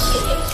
Yes.